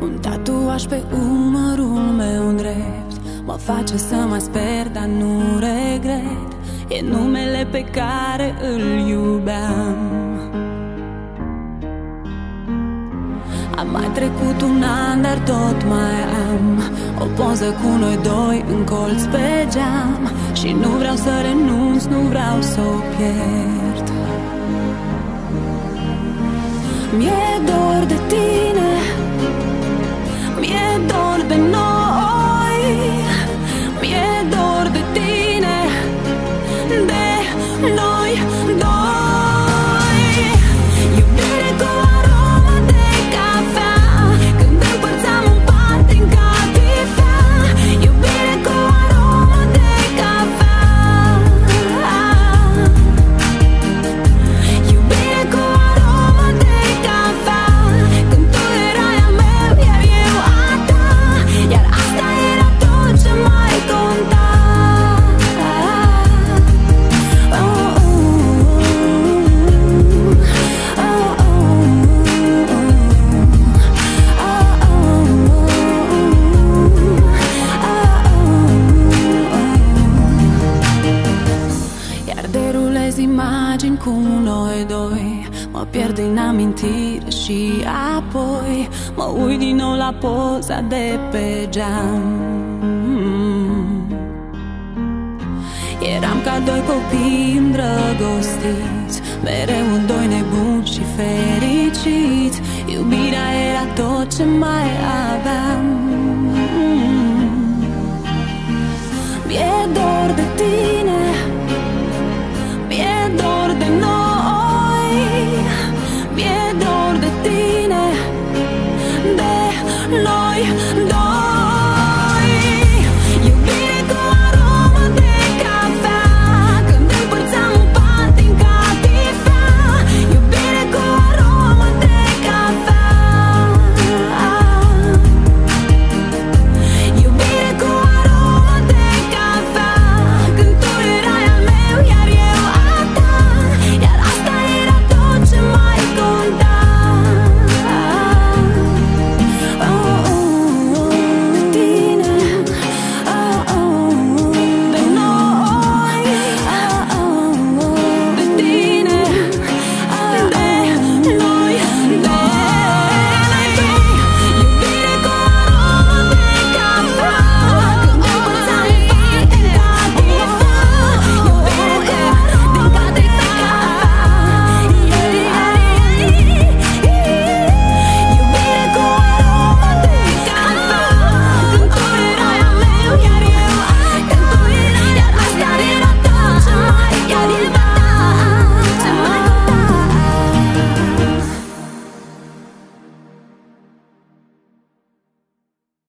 Un tatuaj pe umărul meu drept. Mă face să mă sper, dar nu regret. E numele pe care îl iubeam. Am mai trecut un an, dar tot mai am O poză cu noi doi în colț pe geam. Și nu vreau să renunț, nu vreau să o pierd. Mi-e dor de tine Mi-e derulez imagini cu noi doi Mă pierd în amintire și apoi Mă uit din nou la poza de pe geam. Eram ca doi copii îndrăgostiți Mereu în doi nebuni și fericiți. Iubirea era tot ce mai